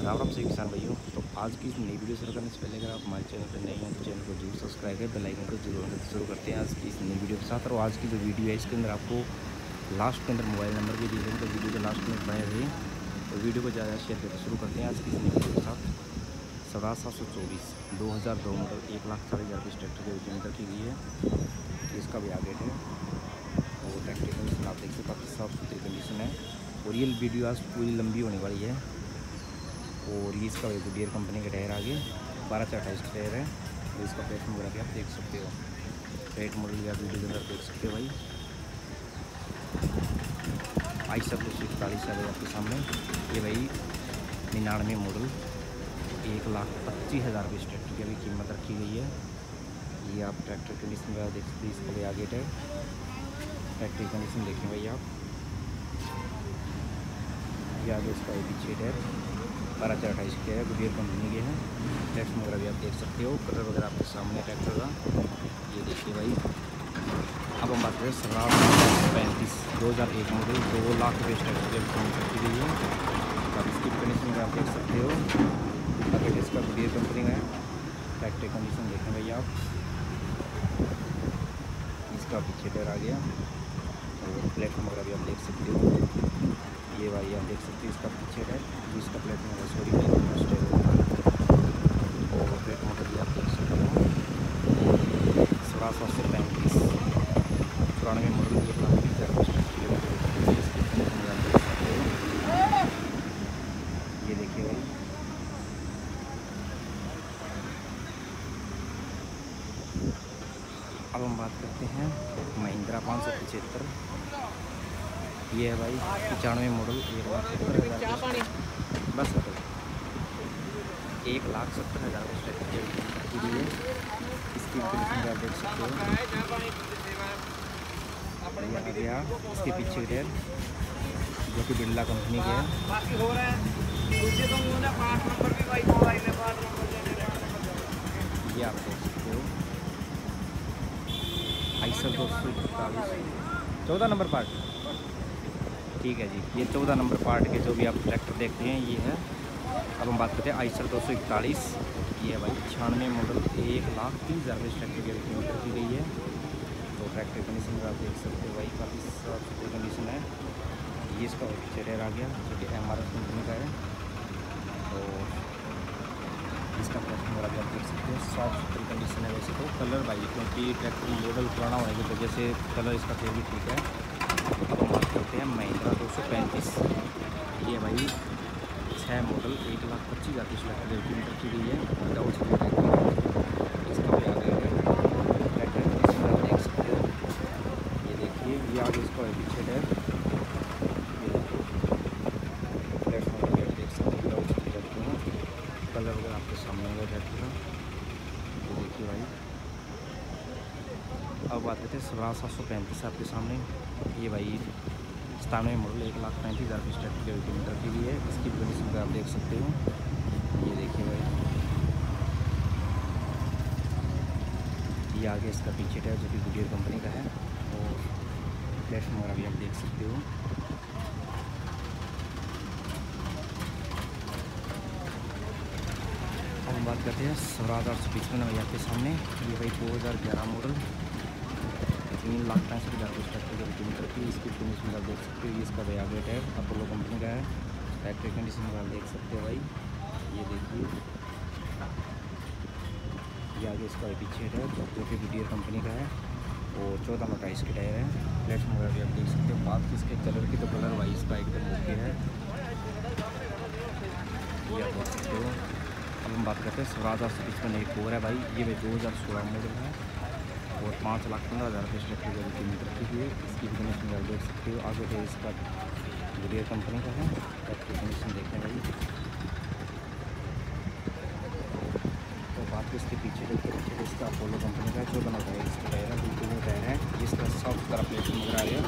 राम राम से किसान भाइयों तो आज की नई वीडियो शुरू करने से पहले, अगर आप हमारे चैनल पर नए हैं तो चैनल को ज़रूर सब्सक्राइब करें, बेल आइकन को ज़रूर शुरू करते हैं आज की इस नई वीडियो के साथ। और आज की जो वीडियो है, इसके अंदर आपको लास्ट के अंदर मोबाइल नंबर भी दिए तो वीडियो के लास्ट में बने रहे तो वीडियो को ज़्यादा शेयर करके शुरू करते हैं आज की इस नई वीडियो के साथ। सवा सात सौ चौबीस, दो हज़ार दो मॉडल एक लाख चालीस हज़ार रुपये ट्रैक्टर के में की गई है। इसका भी आगे है। और ट्रैक्टर कंडीशन आप देख सकते काफ़ी साफ़ सुथरी कंडीशन है। और ये वीडियो आज पूरी लंबी होने वाली है। और ये इसका गुडियर कंपनी का टायर आगे बारह चार अट्ठाईस टायर है। और इसका प्लेटफॉर्म वगैरह भी आप देख सकते हो। रेट मॉडल भी आप वीडियो के अंदर देख सकते हो भाई। आई सब दो सौ इकतालीस है आपके सामने। ये भाई निन्यानवे मॉडल एक लाख पच्चीस हज़ार रुपये ट्रैक्टर की अभी कीमत रखी गई है। ये आप ट्रैक्टर कंडीशन वगैरह देख सकते हैं, इसका भी आगे टायर ट्रैक्टर कंडीशन देखें भाई आप। ये आगे इसका एक पीछे टायर बारह चार अट्ठाईस के है गुडियर कंपनी के हैं। टैक्स वगैरह भी आप देख सकते हो कलर वगैरह आपके सामने ट्रैक्टर का ये देखिए भाई, अब हम बात करें सराब पैंतीस, दो हज़ार एक मॉडल दो लाख रुपये ट्रैक्टर की रखी गई है। अब इसकी कंडीशन में आप देख सकते हो अगर इसका गुडियर कंपनी का है। ट्रैक्टर कंडीशन देखें भाई आप। इसका पीछे डर आ गया। और प्लेटफॉर्म वगैरह भी आप देख सकते हो। ये भाई आप देख सकते हैं, इसका पीछे है। इसका प्लेट में सॉरी और प्लेट मोटर भी आप देख सकते हो। सोलह सौ से पैंतीस चौरानवे मॉडल ये देखिए अब हम बात करते हैं महिंद्रा पाँच सौ पचहत्तर। ये है भाई पचानवे मॉडल एक लाख सत्तर हज़ार बस एक लाख सत्तर हज़ार इसकी आप देख सकते हो। गया। इसके पीछे डेल जो कि बिरला कंपनी के है। ये आप देख सकते हो। आई आईसर दो सौ इकतालीस चौदह नंबर पार्ट ठीक है जी। ये चौदह नंबर पार्ट के जो भी आप ट्रैक्टर देखते हैं, ये है। अब हम बात करते हैं आइसर दो सौ इकतालीस। ये है भाई छियानवे मॉडल, एक लाख तीस हज़ार इस ट्रैक्टर की किलोमीटर की गई है। तो ट्रैक्टर कंडीशन में आप देख सकते हो भाई, काफ़ी साफ़ सुथरी कंडीशन है। ये इसका चेयर आ गया, जो कि एम आर एफ़ कंपनी का है। तो इसका प्लेटफॉर्म वगैरह आप देख सकते हो, साफ़ सुथरी कंडीशन है वैसे तो। कलर भाई, क्योंकि ट्रैक्टर मॉडल पुराना होने की वजह से कलर इसका फिर भी ठीक है। हम बात करते हैं महिंद्रा दो सौ पैंतीस ये भाई छः मॉडल एक लाख पच्चीस हज़ार की ट्रैक्टर किलोमीटर की गई है विदाउट इसका भी आगे देख सकते हो ये देखिए, ये आगे इसका है, पीछे है। हैं कलर वगैरह आपके सामने होगा का ये देखिए भाई। अब करते हैं सोलह सात सौ पैंतीस आपके सामने। ये भाई सतानवे मॉडल एक लाख पैंतीस हज़ार की स्टेट की किलोमीटर की भी है। इसकी कंडीशन आप देख सकते हो। ये देखिए भाई। ये आगे इसका पीछे है जो कि गुडियर कंपनी का है, और प्लेटफॉर्म वगैरह भी आप देख सकते हो। हम बात करते हैं स्वराज आठ सौ पचपन भैया आपके सामने। ये भाई दो हज़ार ग्यारह मॉडल। तीन लाख पैंसठ हज़ार रुपये ट्रैक्टर की किलोमीटर की इसकी कंडीशन आप देख सकते हो इसका भैया वेट है। अपोलो कंपनी का है। ट्रैक्टर कंडीशन में आप देख सकते हो भाई। ये देखिए। ये आगे इसका पीछे है जो कि वीडियर कंपनी का है और चौदह अट्ठाईस के टायर है। वगैरह भी आप देख सकते हो। बात की इसके कलर की तो कलर भाई इसका एकदम ओके है। हो हम बात करते हैं स्वराज आठ सौ पचपन एक और है भाई। ये भाई दो हज़ार सोलह मॉडल है। और पाँच लाख पंद्रह हज़ार रुपये स्ट्रक्चर की कीमत रखी हुई है। इसकी भी कमीशन आप देख सकते हो। आगे तो इसका गुडियर कंपनी का है। आपकी कमीशन देखने वाली तो बात इसके पीछे देखते पीछे इसका अपोलो कंपनी का चौदह नौ है। इसका टायर है बिल्कुल टायर है, जिसका सॉफ्ट तरफ़ अपने नज़र आ गया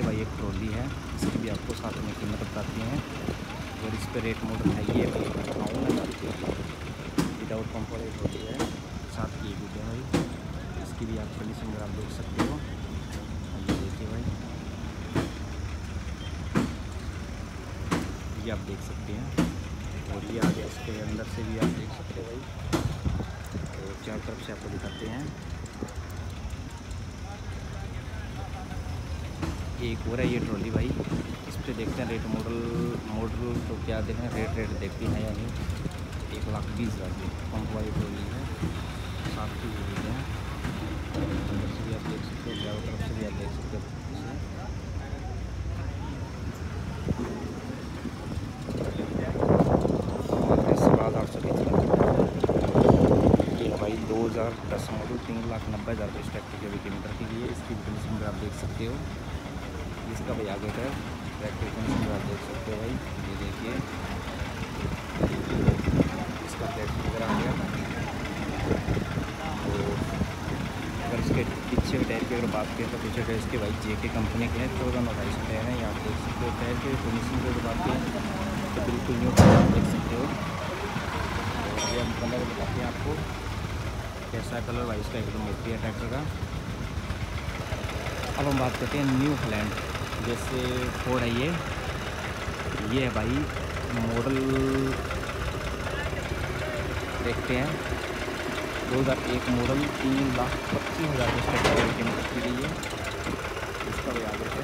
इसकी भी आपको साथ में कीमत बताते हैं। और इस पर रेट मॉडल है ये भाई बावन हज़ार विदाउट पंप वाली होती है। साथ की वीडियो भाई। इसकी भी आप कंडीशन आप देख सकते हो। ये देखिए भाई। ये आप देख सकते हैं। और ये आगे इसके अंदर से भी आप देख सकते हो भाई। तो चारों तरफ़ से आपको दिखाते हैं। एक हो रहा है ये ट्रॉली भाई। इस पर देखते हैं रेट मॉडल मॉडल तो क्या देखें, रेट रेट देखते हैं या नहीं। एक लाख बीस हज़ार पंप वाली ट्रॉली है सात की हुई है अंदर से भी आप देख सकते हो चारों तरफ़ से भी आप देख सकते हो ये भाई दो हज़ार दस मॉडल तीन लाख नब्बे हज़ार रुपये इस ट्रैक्टर की अभी कीमत रखी गई है इसकी कंडीशन आप देख सकते हो इसका भाई आगे का कंडीशन आप देख सकते हो भाई. ये देखिए. इसका वगैरह आ गया. तो अगर इसके पीछे टायर की अगर बात करें तो पीछे टायर इसके भाई जे के कंपनी के हैं. चौदह नौ ढाई सौ टायर हैं. आप देख सकते हो टायर के फिनिशिंग की अगर बात करें तो बिल्कुल न्यू आप देख सकते हो. ये हम कलर बताते हैं आपको. कैसा कलर भाई इसका एकदम ओके है ट्रैक्टर का. अब हम बात करते हैं न्यू हलैंड जैसे फोर्ड है। ये ये है भाई मॉडल देखते हैं। 2001 मॉडल तीन लाख पच्चीस हज़ार के ट्रैक्टर की मदद की गई है इसका भी आगे हो।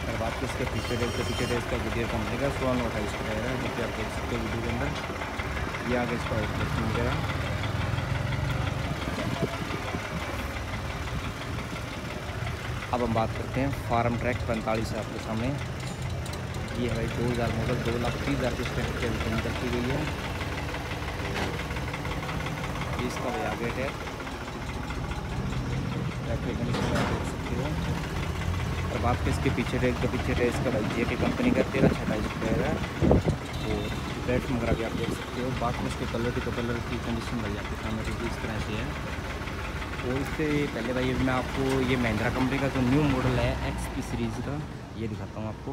अगर बात इसके पीछे डेज़ के पीछे डेज़ का वीडियो कंपनी का सोलह नौ अट्ठाईस का है जो कि आप देख सकते हो वीडियो के अंदर। ये आगे इसका वगैरह अब हम बात करते हैं फार्म ट्रैक पैंतालीस आपके सामने। ये है भाई दो हज़ार मॉडल, दो लाख तीस हज़ार की की अभी रखी गई है। इसका भाई आगे है। और बात करें इसके पीछे रेट के पीछे रेट इसका भाई जे के कंपनी का तेरह छटाईस है। और प्लेटफॉर्म वगैरह भी आप देख सकते हो। बात में इसके कलर की तो कलर की कंडीशन भाई आपके सामने इस तरह से है। और इससे पहले भाई मैं आपको ये महिंद्रा कंपनी का जो न्यू मॉडल है एक्स पी सीरीज़ का, ये दिखाता हूँ आपको।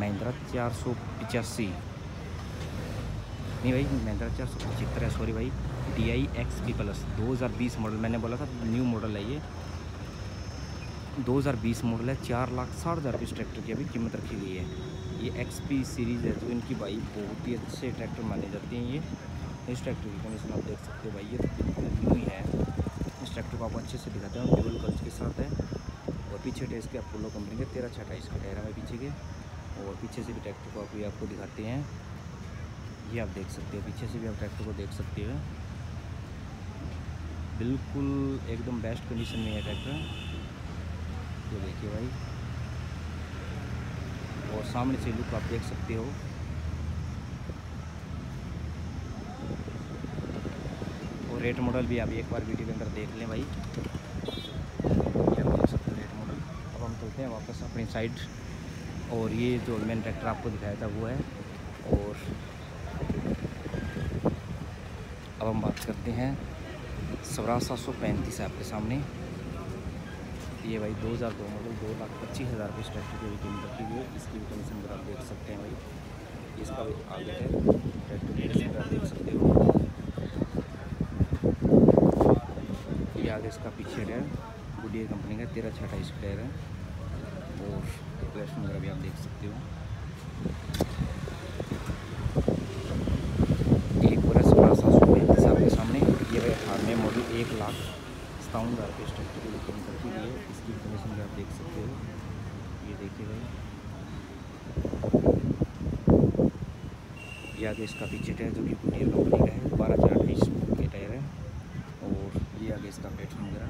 महिंद्रा चार सौ पिचासी। नहीं भाई महिंद्रा चार सौ पचहत्तर है सॉरी भाई। D I X P plus दो हज़ार बीस मॉडल मैंने बोला था न्यू मॉडल है ये। दो हज़ार बीस मॉडल है, चार लाख साठ हज़ार रुपये ट्रैक्टर की अभी कीमत रखी गई है। ये एक्स पी सीरीज़ है जो इनकी भाई बहुत ही अच्छे ट्रैक्टर माने जाते हैं ये। इस ट्रैक्टर की कंडीशन आप देख सकते हो भाई, ये न्यू ही है। ट्रैक्टर को आपको अच्छे से दिखाते हैं डबल कल्च के साथ है। और पीछे टायर के अपोलो कंपनी के तेरह छः अट्ठाईस के टायर है पीछे के। और पीछे से भी ट्रैक्टर को आप ये आपको दिखाते हैं। ये आप देख सकते हो, पीछे से भी आप ट्रैक्टर को देख सकते हो। बिल्कुल एकदम बेस्ट कंडीशन में है ट्रैक्टर ये देखिए भाई। और सामने से लुक आप देख सकते हो। रेट मॉडल भी अभी एक बार वीडियो के अंदर देख लें भाई। ये देख सकते हैं रेट मॉडल? अब हम चलते हैं वापस अपनी साइड और ये जो मैंने ट्रैक्टर आपको दिखाया था वो है। और अब हम बात करते हैं स्वराज सात सौ पैंतीस आपके सामने। ये भाई दो हज़ार दो मॉडल, दो लाख पच्चीस हज़ार रुपये ट्रैक्टर की कीमत रखी हुई है। इसकी भी कंडीशन आप देख सकते हैं भाई, इसका भी आगे है। ट्रैक्टर की आप देख सकते हो आगे इसका पीछे टायर गुडियर कंपनी का तेरह छः अठाईस है। और प्लेटफॉर्म वगैरह भी आप देख सकते हो। एक बरस सात सौ पैंतीस आपके सामने। ये भाई अठानवे मॉडल एक लाख सतावन हज़ार रुपये स्ट्रक्चर की रखी हुई है। इसकी इंफॉर्मेशन भी आप देख सकते हो। ये देखिए भाई। ये आगे इसका पीछे टायर जो कि गुडियर कंपनी का है। बारह है और ये आगे इसका प्लेटफॉर्म वगैरह।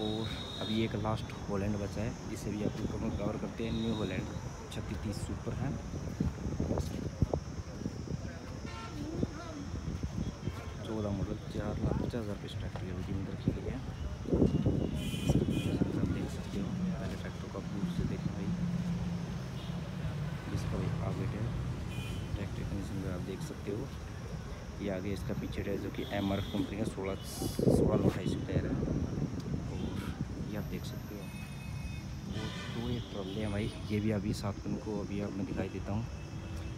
और अभी एक लास्ट होलैंड बचा है, जिसे भी आप कवर करते हैं न्यू होलैंड छत्तीस तीस सुपर है। चौदह मॉडल चार लाख पचास हज़ार रुपये स्टार्ट की रखी गई है। देख सकते हो, पहले ट्रैक्टर का दूर से देखें इसका आगे है? ट्रैक्टर कंडीशन देख सकते हो। ये आगे इसका पीछे है जो कि एम आर कंपनी का सोलह सोलह नौ टायर है। और ये आप देख सकते हो। और दो ये ट्रॉले हैं भाई। ये भी अभी साथ में को अभी आप मैं दिखाई देता हूँ।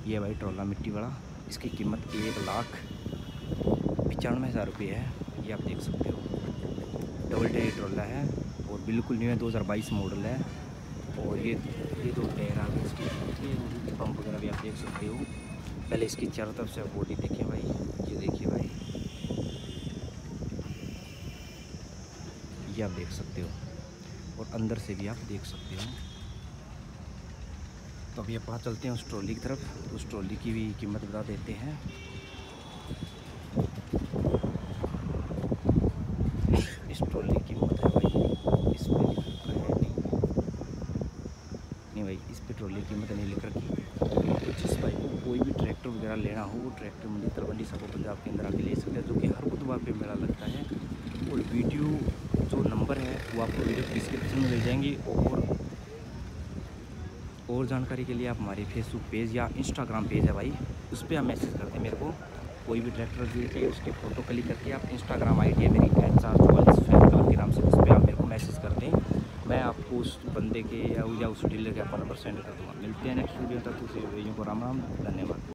ये भाई ट्रॉला मिट्टी वाला। इसकी कीमत एक लाख पचानवे हज़ार रुपये है। ये आप देख सकते हो। डबल टायर ट्रॉला है और बिल्कुल न्यू है। 2022 मॉडल है। और ये ये दो टायर आ गए इसके पंप वगैरह भी आप देख सकते हो। पहले इसकी चारों तरफ़ से बॉडी देखिए भाई, ये देखिए भाई। ये आप देख सकते हो, और अंदर से भी आप देख सकते हो। तो अभी आप चलते हैं उस ट्रॉली की तरफ़। तो उस ट्रॉली की भी कीमत बता देते हैं इस ट्रॉली की कीमत है भाई इस पर लिखा है नहीं नहीं पर की कीमत नहीं लिख रखी। तो जिस भाई को कोई भी ट्रैक्टर वगैरह लेना हो, वो ट्रैक्टर मंडी तलवंडी सबको पंजाब के अंदर आके ले सकते हैं, जो कि हर बुधवार पे मेला लगता है। और वीडियो जो नंबर है, वो आपको वीडियो डिस्क्रिप्शन में मिल जाएँगी। और और जानकारी के लिए आप हमारे फेसबुक पेज या इंस्टाग्राम पेज है भाई, उस पर आप मैसेज कर दें मेरे को। कोई भी ट्रैक्टर देखे उसके फ़ोटो क्लिक करके आप इंस्टाग्राम आई डी है मेरी एच आर चौवालीस फ़ैन के नाम से, उस पर आप मेरे को मैसेज कर दें मैं आपको उस बंदे के या, उस डीलर के अपन नंबर सेंड कर दूँगा। मिलते हैं नेक्स्ट वीडियो तक उसी वीडियो को राम राम धन्यवाद।